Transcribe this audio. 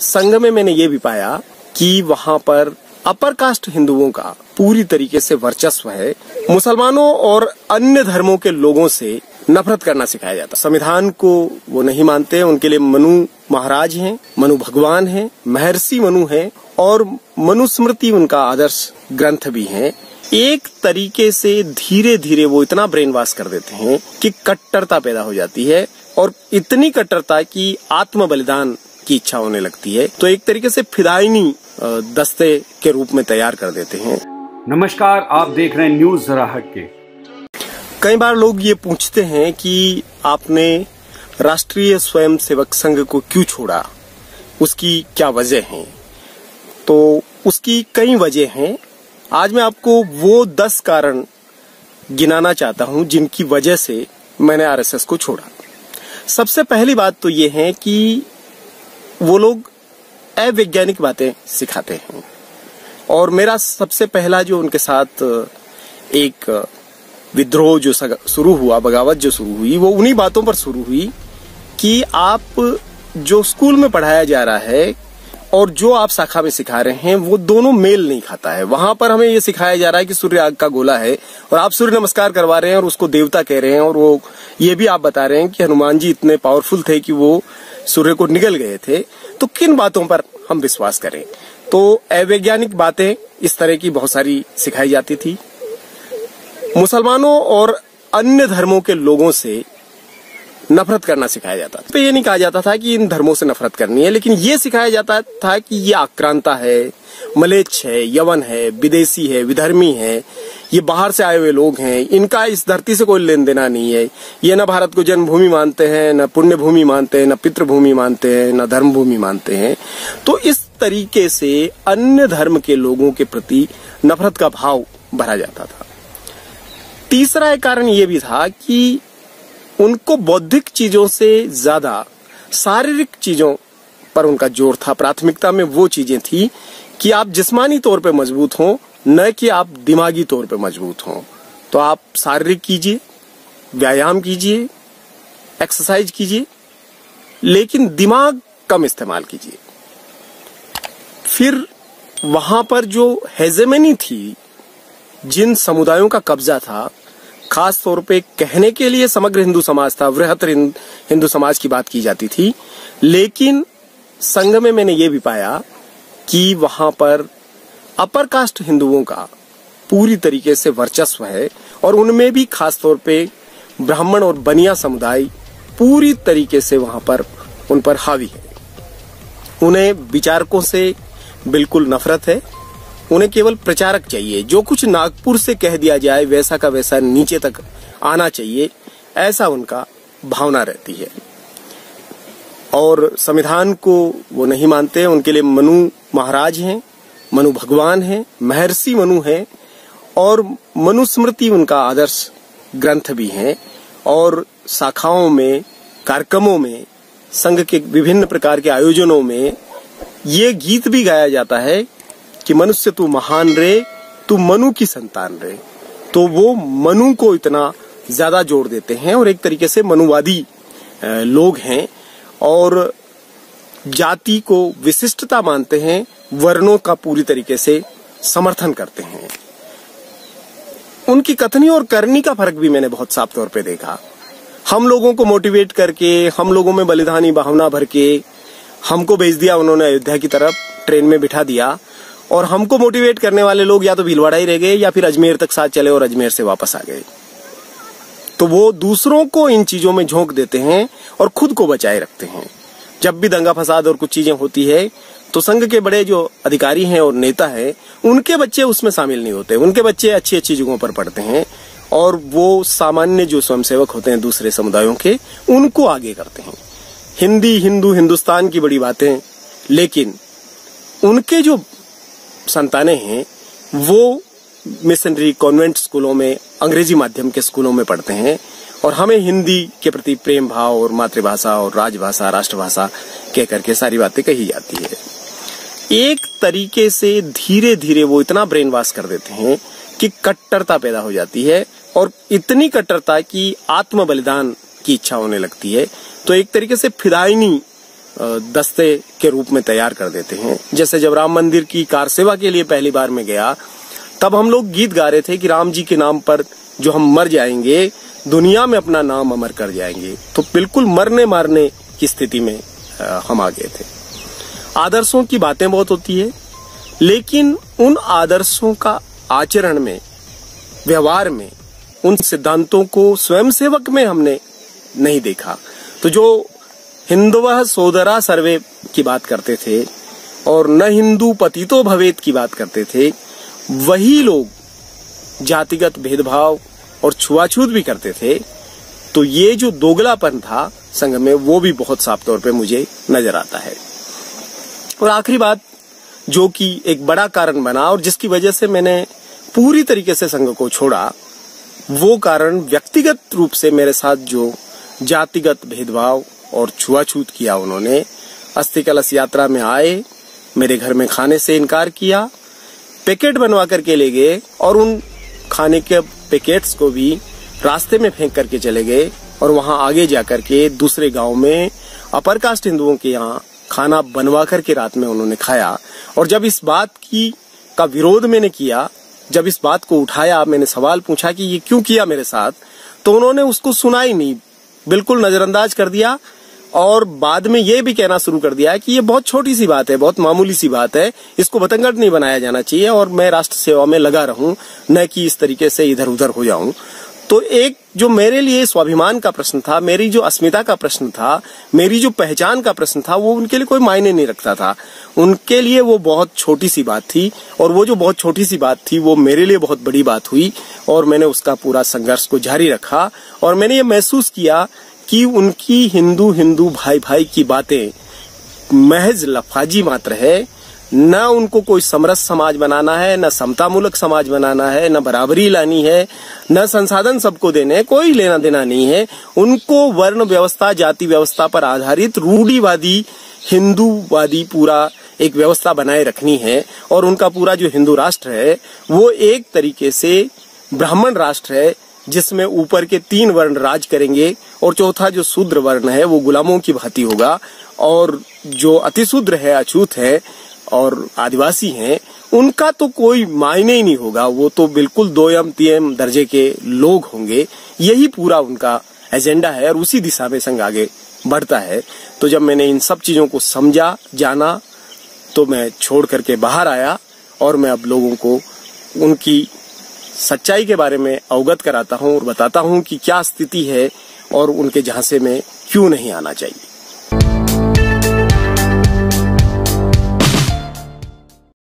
संघ में मैंने ये भी पाया कि वहाँ पर अपर कास्ट हिंदुओं का पूरी तरीके से वर्चस्व है। मुसलमानों और अन्य धर्मों के लोगों से नफरत करना सिखाया जाता संविधान को वो नहीं मानते, उनके लिए मनु महाराज हैं, मनु भगवान हैं, महर्षि मनु हैं और मनुस्मृति उनका आदर्श ग्रंथ भी है। एक तरीके से धीरे धीरे वो इतना ब्रेन वॉश कर देते हैं कि कट्टरता पैदा हो जाती है और इतनी कट्टरता की आत्म बलिदान की इच्छा होने लगती है। तो एक तरीके से फिदाइनी दस्ते के रूप में तैयार कर देते हैं। नमस्कार आप देख रहे हैं न्यूज़ जरा हट के। कई बार लोग ये पूछते हैं कि आपने राष्ट्रीय स्वयं सेवक संघ को क्यों छोड़ा? उसकी क्या वजह है? तो उसकी कई वजह हैं। आज मैं आपको वो दस कारण गिनाना चाहता हूँ जिनकी वजह से मैंने आरएसएस को छोड़ा। सबसे पहली बात तो ये है कि वो लोग अवैज्ञानिक बातें सिखाते हैं। और मेरा सबसे पहला जो उनके साथ एक विद्रोह जो शुरू हुआ, बगावत जो शुरू हुई, वो उन्हीं बातों पर शुरू हुई कि आप जो स्कूल में पढ़ाया जा रहा है और जो आप शाखा में सिखा रहे हैं, वो दोनों मेल नहीं खाता है। वहाँ पर हमें ये सिखाया जा रहा है कि सूर्य आग का गोला है और आप सूर्य नमस्कार करवा रहे हैं और उसको देवता कह रहे हैं और वो, ये भी आप बता रहे हैं कि हनुमान जी इतने पावरफुल थे कि वो सूर्य को निगल गए थे। तो किन बातों पर हम विश्वास करें? तो अवैज्ञानिक बातें इस तरह की बहुत सारी सिखाई जाती थी। मुसलमानों और अन्य धर्मों के लोगों से नफरत करना सिखाया जाता था। तो ये नहीं कहा जाता था कि इन धर्मों से नफरत करनी है, लेकिन ये सिखाया जाता था कि ये आक्रांता है, मलेच्छ है, यवन है, विदेशी है, विधर्मी है, ये बाहर से आए हुए लोग हैं, इनका इस धरती से कोई लेन देना नहीं है। ये न भारत को जन्मभूमि मानते हैं, न पुण्य भूमि मानते हैं, न पितृभूमि मानते हैं, न धर्म भूमि मानते हैं। तो इस तरीके से अन्य धर्म के लोगों के प्रति नफरत का भाव भरा जाता था। तीसरा एक कारण ये भी था कि उनको बौद्धिक चीज़ों से ज़्यादा शारीरिक चीज़ों पर उनका ज़ोर था। प्राथमिकता में वो चीज़ें थी कि आप जिस्मानी तौर पे मज़बूत हों, न कि आप दिमागी तौर पे मज़बूत हों। तो आप शारीरिक कीजिए, व्यायाम कीजिए, एक्सरसाइज कीजिए, लेकिन दिमाग कम इस्तेमाल कीजिए। फिर वहाँ पर जो हेजेमनी थी, जिन समुदायों का कब्जा था खास तौर पे कहने के लिए समग्र हिंदू समाज था वृहत हिंदू समाज की बात की जाती थी। लेकिन संघ में मैंने ये भी पाया कि वहाँ पर अपर कास्ट हिंदुओं का पूरी तरीके से वर्चस्व है और उनमें भी खास तौर पे ब्राह्मण और बनिया समुदाय पूरी तरीके से वहाँ पर, उन पर हावी है। उन्हें विचारकों से बिल्कुल नफरत है उन्हें केवल प्रचारक चाहिए। जो कुछ नागपुर से कह दिया जाए, वैसा का वैसा नीचे तक आना चाहिए, ऐसा उनका भावना रहती है। और संविधान को वो नहीं मानते, उनके लिए मनु महाराज हैं, मनु भगवान हैं, महर्षि मनु हैं, और मनुस्मृति उनका आदर्श ग्रंथ भी है, और शाखाओं में, कार्यक्रमों में, संघ के विभिन्न प्रकार के आयोजनों में ये गीत भी गाया जाता है कि मनुष्य तू महान रे, तू मनु की संतान रे। तो वो मनु को इतना ज़्यादा जोड़ देते हैं और एक तरीके से मनुवादी लोग हैं और जाति को विशिष्टता मानते हैं, वर्णों का पूरी तरीके से समर्थन करते हैं। उनकी कथनी और करनी का फ़र्क भी मैंने बहुत साफ़ तौर पे देखा। हम लोगों को मोटिवेट करके, हम लोगों में बलिदानी भावना भर के हमको भेज दिया उन्होंने अयोध्या की तरफ़, ट्रेन में बिठा दिया। और हमको मोटिवेट करने वाले लोग या तो भीलवाड़ा ही रह गए या फिर अजमेर तक साथ चले और अजमेर से वापस आ गए। तो वो दूसरों को इन चीज़ों में झोंक देते हैं और खुद को बचाए रखते हैं। जब भी दंगा फसाद और कुछ चीज़ें होती है तो संघ के बड़े जो अधिकारी हैं और नेता हैं, उनके बच्चे उसमें शामिल नहीं होते। उनके बच्चे अच्छी अच्छी जगहों पर पढ़ते हैं और वो सामान्य जो स्वयंसेवक होते हैं दूसरे समुदायों के, उनको आगे करते हैं। हिंदी, हिंदू, हिंदुस्तान की बड़ी बातें, लेकिन उनके जो संतानें हैं, वो मिशनरी कॉन्वेंट स्कूलों में, अंग्रेज़ी माध्यम के स्कूलों में पढ़ते हैं और हमें हिंदी के प्रति प्रेम भाव और मातृभाषा और राजभाषा, राष्ट्रभाषा कह करके सारी बातें कही जाती है। एक तरीके से धीरे धीरे वो इतना ब्रेन वॉश कर देते हैं कि कट्टरता पैदा हो जाती है और इतनी कट्टरता की आत्म बलिदान की इच्छा होने लगती है। तो एक तरीके से फिदाइनी दस्ते के रूप में तैयार कर देते हैं। जैसे जब राम मंदिर की कार सेवा के लिए पहली बार में गया, तब हम लोग गीत गा रहे थे कि राम जी के नाम पर जो हम मर जाएँगे, दुनिया में अपना नाम अमर कर जाएँगे। तो बिल्कुल मरने मारने की स्थिति में हम आ गए थे। आदर्शों की बातें बहुत होती है, लेकिन उन आदर्शों का आचरण में, व्यवहार में, उन सिद्धांतों को स्वयंसेवक में हमने नहीं देखा। तो जो हिंदुव सोदरा सर्वे की बात करते थे और न हिंदू पतितो भवेद की बात करते थे, वही लोग जातिगत भेदभाव और छुआछूत भी करते थे। तो ये जो दोगलापन था संघ में, वो भी बहुत साफ़ तौर पे मुझे नज़र आता है। और आखिरी बात, जो कि एक बड़ा कारण बना और जिसकी वजह से मैंने पूरी तरीके से संघ को छोड़ा, वो कारण व्यक्तिगत रूप से मेरे साथ जो जातिगत भेदभाव और छुआछूत किया उन्होंने। अस्थि कलश यात्रा में आए, मेरे घर में खाने से इनकार किया, पैकेट बनवा करके ले गए और उन खाने के पैकेट्स को भी रास्ते में फेंक करके चले गए और वहाँ आगे जाकर के दूसरे गाँव में अपर कास्ट हिंदुओं के यहाँ खाना बनवा करके रात में उन्होंने खाया। और जब इस बात की, का विरोध मैंने किया, जब इस बात को उठाया, मैंने सवाल पूछा कि ये क्यों किया मेरे साथ तो उन्होंने उसको सुना ही नहीं बिल्कुल नजरअंदाज कर दिया और बाद में ये भी कहना शुरू कर दिया कि ये बहुत छोटी सी बात है, बहुत मामूली सी बात है। इसको बतंगड़ नहीं बनाया जाना चाहिए और मैं राष्ट्र सेवा में लगा रहूँ, न कि इस तरीके से इधर उधर हो जाऊँ। तो एक जो मेरे लिए स्वाभिमान का प्रश्न था, मेरी जो अस्मिता का प्रश्न था, मेरी जो पहचान का प्रश्न था, वो उनके लिए कोई मायने नहीं रखता था। उनके लिए वो बहुत छोटी सी बात थी और वो जो बहुत छोटी सी बात थी, वो मेरे लिए बहुत बड़ी बात हुई और मैंने उसका पूरा संघर्ष को जारी रखा और मैंने ये महसूस किया कि उनकी हिंदू हिंदू भाई भाई की बातें महज लफाजी मात्र है। न उनको कोई समरस समाज बनाना है, न समतामूलक समाज बनाना है, न बराबरी लानी है, न संसाधन सबको देने कोई लेना देना नहीं है। उनको वर्ण व्यवस्था, जाति व्यवस्था पर आधारित रूढ़ीवादी, हिंदूवादी पूरा एक व्यवस्था बनाए रखनी है और उनका पूरा जो हिंदू राष्ट्र है, वो एक तरीके से ब्राह्मण राष्ट्र है, जिसमें ऊपर के तीन वर्ण राज करेंगे और चौथा जो शूद्र वर्ण है, वो गुलामों की भांति होगा और जो अतिशूद्र है, अछूत है और आदिवासी हैं, उनका तो कोई मायने ही नहीं होगा। वो तो बिल्कुल दो एम, तीन दर्जे के लोग होंगे। यही पूरा उनका एजेंडा है और उसी दिशा में संघ आगे बढ़ता है। तो जब मैंने इन सब चीज़ों को समझा, जाना तो मैं छोड़ करके बाहर आया और मैं अब लोगों को उनकी सच्चाई के बारे में अवगत कराता हूँ और बताता हूँ कि क्या स्थिति है और उनके झांसे में क्यों नहीं आना चाहिए।